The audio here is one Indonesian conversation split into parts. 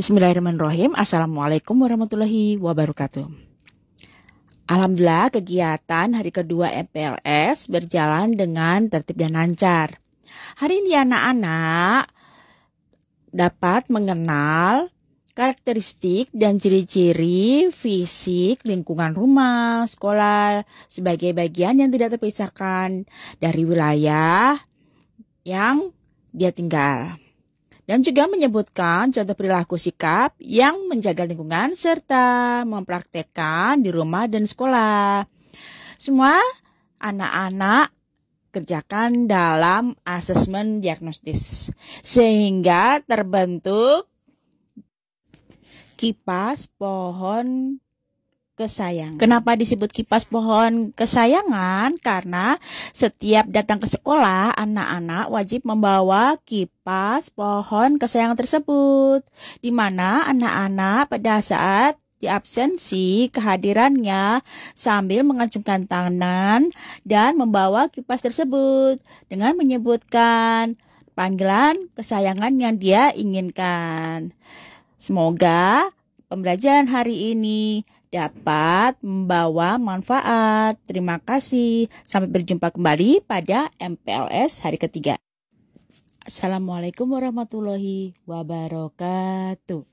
Bismillahirrahmanirrahim. Assalamualaikum warahmatullahi wabarakatuh. Alhamdulillah kegiatan hari kedua MPLS berjalan dengan tertib dan lancar. Hari ini anak-anak dapat mengenal karakteristik dan ciri-ciri fisik lingkungan rumah, sekolah sebagai bagian yang tidak terpisahkan dari wilayah yang dia tinggal dan juga menyebutkan contoh perilaku sikap yang menjaga lingkungan serta mempraktekkan di rumah dan sekolah. Semua anak-anak kerjakan dalam asesmen diagnostis sehingga terbentuk kipas pohon kesayangan. Kenapa disebut kipas pohon kesayangan? Karena setiap datang ke sekolah, anak-anak wajib membawa kipas pohon kesayangan tersebut. Di mana anak-anak pada saat di absensi kehadirannya sambil mengacungkan tangan dan membawa kipas tersebut dengan menyebutkan panggilan kesayangan yang dia inginkan. Semoga pembelajaran hari ini dapat membawa manfaat. Terima kasih. Sampai berjumpa kembali pada MPLS hari ketiga. Assalamualaikum warahmatullahi wabarakatuh.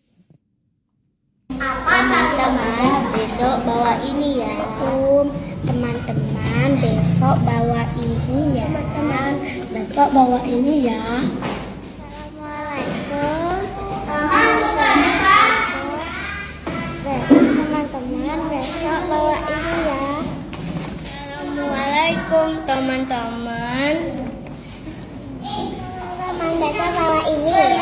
Teman-teman, besok bawa ini ya. Teman-teman, besok bawa ini ya. Teman-teman, besok bawa ini ya. Assalamualaikum teman-teman. Teman besok bawa ini